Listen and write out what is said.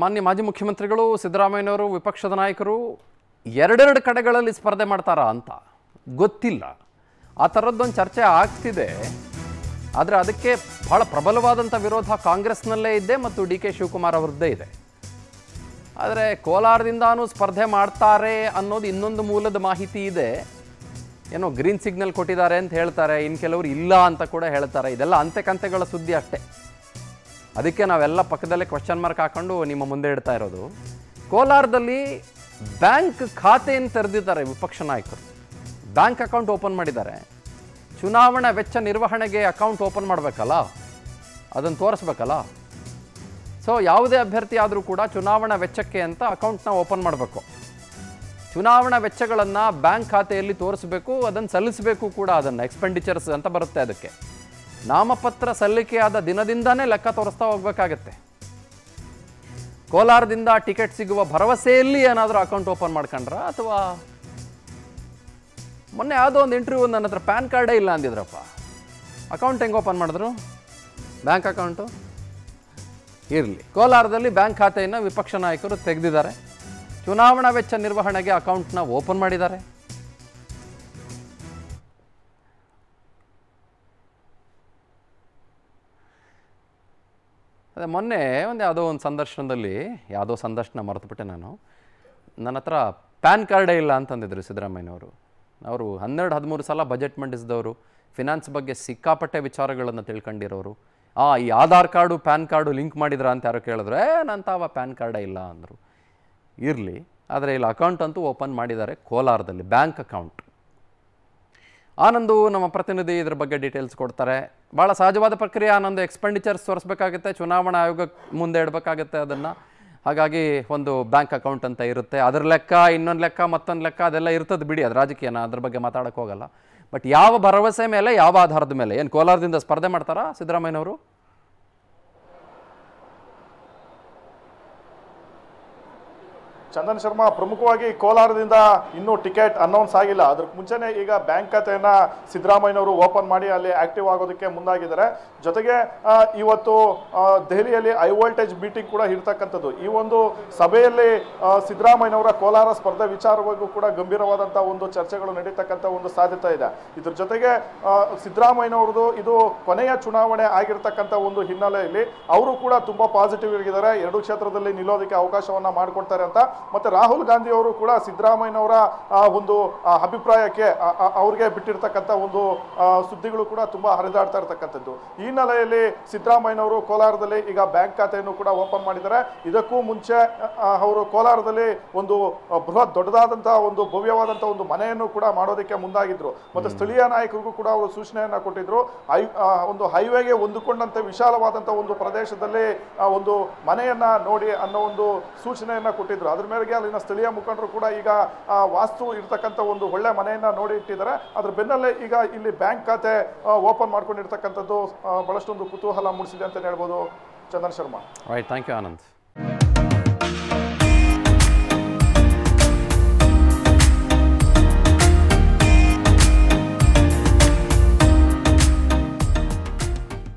ಮಾನ್ಯ ಮಾಜಿ ಮುಖ್ಯಮಂತ್ರಿಗಳು, ಸಿದ್ದರಾಮಯ್ಯನವರು, ವಿಪಕ್ಷದ ನಾಯಕರು ಎರಡೆರಡು ಕಡೆಗಳಲ್ಲಿ ಸ್ಪರ್ಧೆ ಮಾಡ್ತಾರಾ ಅಂತ ಗೊತ್ತಿಲ್ಲ. ಆ ಥರದ್ದೊಂದು ಚರ್ಚೆ ಆಗ್ತಿದೆ. ಆದರೆ ಅದಕ್ಕೆ ಬಹಳ ಪ್ರಬಲವಾದಂಥ ವಿರೋಧ ಕಾಂಗ್ರೆಸ್ನಲ್ಲೇ ಇದೆ ಮತ್ತು ಡಿ ಕೆ ಶಿವಕುಮಾರ್ ಅವರದ್ದೇ ಇದೆ. ಆದರೆ ಕೋಲಾರದಿಂದಾನೂ ಸ್ಪರ್ಧೆ ಮಾಡ್ತಾರೆ ಅನ್ನೋದು ಇನ್ನೊಂದು ಮೂಲದ ಮಾಹಿತಿ ಇದೆ. ಏನೋ ಗ್ರೀನ್ ಸಿಗ್ನಲ್ ಕೊಟ್ಟಿದ್ದಾರೆ ಅಂತ ಹೇಳ್ತಾರೆ ಇನ್ನು ಕೆಲವರು ಇಲ್ಲ ಅಂತ ಕೂಡ ಹೇಳ್ತಾರೆ. ಇದೆಲ್ಲ ಅಂತೆ ಕಂತೆಗಳ ಸುದ್ದಿ ಅಷ್ಟೇ. ಅದಕ್ಕೆ ನಾವೆಲ್ಲ ಪಕ್ಕದಲ್ಲೇ ಕ್ವಶನ್ ಮಾರ್ಕ್ ಹಾಕೊಂಡು ನಿಮ್ಮ ಮುಂದೆ ಇಡ್ತಾ ಇರೋದು. ಕೋಲಾರದಲ್ಲಿ ಬ್ಯಾಂಕ್ ಖಾತೆಯನ್ನು ತೆರೆದಿದ್ದಾರೆ ವಿಪಕ್ಷ ನಾಯಕರು. ಬ್ಯಾಂಕ್ ಅಕೌಂಟ್ ಓಪನ್ ಮಾಡಿದ್ದಾರೆ. ಚುನಾವಣಾ ವೆಚ್ಚ ನಿರ್ವಹಣೆಗೆ ಅಕೌಂಟ್ ಓಪನ್ ಮಾಡಬೇಕಲ್ಲ? ಅದನ್ನು ತೋರಿಸ್ಬೇಕಲ್ಲ? ಸೊ ಯಾವುದೇ ಅಭ್ಯರ್ಥಿ ಆದರೂ ಕೂಡ ಚುನಾವಣಾ ವೆಚ್ಚಕ್ಕೆ ಅಂತ ಅಕೌಂಟ್ನ ಓಪನ್ ಮಾಡಬೇಕು. ಚುನಾವಣಾ ವೆಚ್ಚಗಳನ್ನು ಬ್ಯಾಂಕ್ ಖಾತೆಯಲ್ಲಿ ತೋರಿಸಬೇಕು, ಅದನ್ನು ಸಲ್ಲಿಸಬೇಕು ಕೂಡ ಅದನ್ನು ಎಕ್ಸ್ಪೆಂಡಿಚರ್ಸ್ ಅಂತ ಬರುತ್ತೆ ಅದಕ್ಕೆ. ನಾಮಪತ್ರ ಸಲ್ಲಿಕೆಯಾದ ದಿನದಿಂದನೇ ಲೆಕ್ಕ ತೋರಿಸ್ತಾ ಹೋಗ್ಬೇಕಾಗತ್ತೆ. ಕೋಲಾರದಿಂದ ಟಿಕೆಟ್ ಸಿಗುವ ಭರವಸೆಯಲ್ಲಿ ಏನಾದರೂ ಅಕೌಂಟ್ ಓಪನ್ ಮಾಡ್ಕೊಂಡ್ರ? ಅಥವಾ ಮೊನ್ನೆ ಯಾವುದೋ ಒಂದು ಇಂಟರ್ವ್ಯೂ ನನ್ನ ಹತ್ರ ಪ್ಯಾನ್ ಕಾರ್ಡೇ ಇಲ್ಲ ಅಂದಿದ್ರಪ್ಪ. ಅಕೌಂಟ್ ಹೆಂಗೆ ಓಪನ್ ಮಾಡಿದ್ರು? Bank account? ಇರಲಿ. ಕೋಲಾರದಲ್ಲಿ ಬ್ಯಾಂಕ್ ಖಾತೆಯನ್ನು ವಿಪಕ್ಷ ನಾಯಕರು ತೆಗೆದಿದ್ದಾರೆ. ಚುನಾವಣಾ ವೆಚ್ಚ ನಿರ್ವಹಣೆಗೆ ಅಕೌಂಟ್ನ ಓಪನ್ ಮಾಡಿದ್ದಾರೆ. ಅದೇ ಮೊನ್ನೆ ಒಂದು ಯಾವುದೋ ಒಂದು ಸಂದರ್ಶನದಲ್ಲಿ ಯಾವುದೋ ಸಂದರ್ಶನ ಮರೆತುಬಿಟ್ಟೆ ನಾನು. ನನ್ನ ಹತ್ರ ಪ್ಯಾನ್ ಕಾರ್ಡೇ ಇಲ್ಲ ಅಂತಂದಿದ್ರು ಸಿದ್ದರಾಮಯ್ಯನವರು. ಅವರು ಹನ್ನೆರಡು ಹದಿಮೂರು ಸಲ ಬಜೆಟ್ ಮಂಡಿಸಿದವರು ಫಿನಾನ್ಸ್ ಬಗ್ಗೆ ಸಿಕ್ಕಾಪಟ್ಟೆ ವಿಚಾರಗಳನ್ನು ತಿಳ್ಕೊಂಡಿರೋರು. ಆ ಈ Aadhaar card PAN card link ಮಾಡಿದ್ರ ಅಂತ ಯಾರೋ ಕೇಳಿದ್ರೆ. "ಏ, ನನ್ನ ತಾವ ಪ್ಯಾನ್ ಕಾರ್ಡೇ ಇಲ್ಲ ಅಂದರು. ಇರಲಿ ಆದರೆ ಇಲ್ಲಿ ಅಕೌಂಟ್ ಅಂತೂ ಓಪನ್ ಮಾಡಿದ್ದಾರೆ ಕೋಲಾರದಲ್ಲಿ ಬ್ಯಾಂಕ್ ಅಕೌಂಟ್ ಆನಂದು ನಮ್ಮ ಪ್ರತಿನಿಧಿ ಇದ್ರ ಬಗ್ಗೆ ಡೀಟೇಲ್ಸ್ ಕೊಡ್ತಾರೆ. ಭಾಳ ಸಹಜವಾದ ಪ್ರಕ್ರಿಯೆ ಅನ್ನೊಂದು ಎಕ್ಸ್ಪೆಂಡಿಚರ್ಸ್ ತೋರಿಸ್ಬೇಕಾಗುತ್ತೆ, ಚುನಾವಣಾ ಆಯೋಗ ಮುಂದೆ ಇಡಬೇಕಾಗುತ್ತೆ ಅದನ್ನು. ಹಾಗಾಗಿ ಒಂದು ಬ್ಯಾಂಕ್ ಅಕೌಂಟ್ ಅಂತ ಇರುತ್ತೆ. ಅದರ ಲೆಕ್ಕ, ಇನ್ನೊಂದು ಲೆಕ್ಕ, ಮತ್ತೊಂದು ಲೆಕ್ಕ, ಅದೆಲ್ಲ ಇರ್ತದೆ ಬಿಡಿ. ಅದು ರಾಜಕೀಯನ ಅದ್ರ ಬಗ್ಗೆ ಮಾತಾಡೋಕ್ಕೋಗಲ್ಲ ಬಟ್ ಯಾವ ಭರವಸೆ ಮೇಲೆ, ಯಾವ ಆಧಾರದ ಮೇಲೆ, ಏನು ಕೋಲಾರದಿಂದ ಸ್ಪರ್ಧೆ ಮಾಡ್ತಾರಾ ಸಿದ್ದರಾಮಯ್ಯನವರು? ಚಂದನ್ ಶರ್ಮಾ ಪ್ರಮುಖವಾಗಿ ಕೋಲಾರದಿಂದ ಇನ್ನೂ ಟಿಕೆಟ್ ಅನೌನ್ಸ್ ಆಗಿಲ್ಲ. ಅದ್ರ ಮುಂಚೆನೆ ಈಗ ಬ್ಯಾಂಕ್ ಖಾತೆಯನ್ನ ಸಿದ್ದರಾಮಯ್ಯನವರು ಓಪನ್ ಮಾಡಿ ಅಲ್ಲಿ ಆಕ್ಟಿವ್ ಆಗೋದಕ್ಕೆ ಮುಂದಾಗಿದ್ದಾರೆ. ಜೊತೆಗೆ ಇವತ್ತು ದೆಹಲಿಯಲ್ಲಿ ಹೈ ವೋಲ್ಟೇಜ್ ಮೀಟಿಂಗ್ ಕೂಡ ಇರ್ತಕ್ಕಂಥದ್ದು ಈ ಒಂದು ಸಭೆಯಲ್ಲಿ ಸಿದ್ದರಾಮಯ್ಯನವರ ಕೋಲಾರ ಸ್ಪರ್ಧೆ ವಿಚಾರವಾಗೂ ಕೂಡ ಗಂಭೀರವಾದಂಥ ಒಂದು ಚರ್ಚೆಗಳು ನಡೀತಕ್ಕಂಥ ಒಂದು ಸಾಧ್ಯತೆ ಇದೆ. ಇದ್ರ ಜೊತೆಗೆ ಸಿದ್ದರಾಮಯ್ಯನವ್ರದ್ದು ಇದು ಕೊನೆಯ ಚುನಾವಣೆ ಆಗಿರ್ತಕ್ಕಂಥ ಒಂದು ಹಿನ್ನೆಲೆಯಲ್ಲಿ ಅವರು ಕೂಡ ತುಂಬಾ ಪಾಸಿಟಿವ್ ಆಗಿದ್ದಾರೆ. ಎರಡು ಕ್ಷೇತ್ರದಲ್ಲಿ ನಿಲ್ಲೋದಕ್ಕೆ ಅವಕಾಶವನ್ನ ಮಾಡಿಕೊಡ್ತಾರೆ ಅಂತ ಮತ್ತೆ ರಾಹುಲ್ ಗಾಂಧಿ ಅವರು ಕೂಡ ಸಿದ್ದರಾಮಯ್ಯನವರ ಒಂದು ಅಭಿಪ್ರಾಯಕ್ಕೆ ಅವ್ರಿಗೆ ಬಿಟ್ಟಿರ್ತಕ್ಕಂಥ ಒಂದು ಸುದ್ದಿಗಳು ಕೂಡ ತುಂಬಾ ಹರಿದಾಡ್ತಾ ಇರ್ತಕ್ಕಂಥದ್ದು. ಈ ಹಿನ್ನೆಲೆಯಲ್ಲಿ ಸಿದ್ದರಾಮಯ್ಯನವರು ಕೋಲಾರದಲ್ಲಿ ಈಗ ಬ್ಯಾಂಕ್ ಖಾತೆಯನ್ನು ಕೂಡ ಓಪನ್ ಮಾಡಿದ್ದಾರೆ. ಇದಕ್ಕೂ ಮುಂಚೆ ಅವರು ಕೋಲಾರದಲ್ಲಿ ಒಂದು ಬೃಹತ್ ದೊಡ್ಡದಾದಂಥ ಒಂದು ಭವ್ಯವಾದಂಥ ಒಂದು ಮನೆಯನ್ನು ಕೂಡ ಮಾಡೋದಕ್ಕೆ ಮುಂದಾಗಿದ್ರು. ಮತ್ತೆ ಸ್ಥಳೀಯ ನಾಯಕರಿಗೂ ಕೂಡ ಅವರು ಸೂಚನೆಯನ್ನ ಕೊಟ್ಟಿದ್ರು. ಐ ಒಂದು ಹೈವೇಗೆ ಹೊಂದಿಕೊಂಡಂತೆ ವಿಶಾಲವಾದಂಥ ಒಂದು ಪ್ರದೇಶದಲ್ಲಿ ಒಂದು ಮನೆಯನ್ನ ನೋಡಿ ಅನ್ನೋ ಒಂದು ಸೂಚನೆಯನ್ನ ಕೊಟ್ಟಿದ್ರು. ಅದ್ರ ಮೇರೆಗೆ ಅಲ್ಲಿನ ಸ್ಥಳೀಯ ಮುಖಂಡರು ಕೂಡ ಈಗ ವಾಸ್ತು ಇರ್ತಕ್ಕಂಥ ಒಂದು ಒಳ್ಳೆ ಮನೆಯನ್ನ ನೋಡಿ ಇಟ್ಟಿದ್ದಾರೆ. ಅದ್ರ ಬೆನ್ನಲ್ಲೇ ಈಗ ಇಲ್ಲಿ ಬ್ಯಾಂಕ್ ಖಾತೆ ಓಪನ್ ಮಾಡ್ಕೊಂಡಿರ್ತಕ್ಕಂಥದ್ದು ಬಹಳಷ್ಟೊಂದು ಕುತೂಹಲ ಮೂಡಿಸಿದೆ ಅಂತ ಹೇಳ್ಬೋದು Chandan Sharma. Right thank you Anand